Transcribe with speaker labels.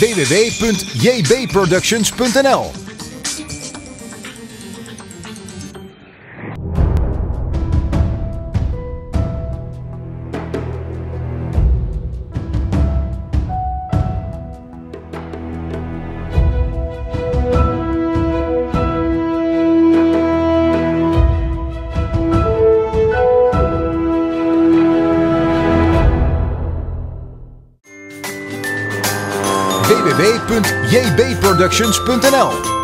Speaker 1: www.jbproductions.nl www.jbproductions.nl